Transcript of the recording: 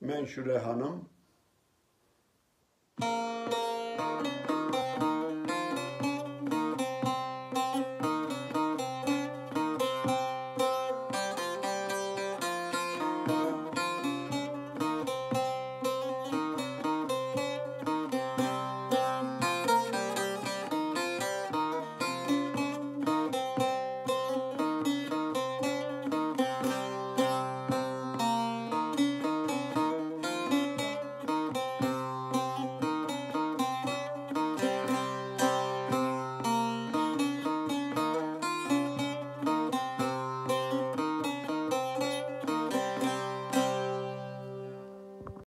Menşure Hanım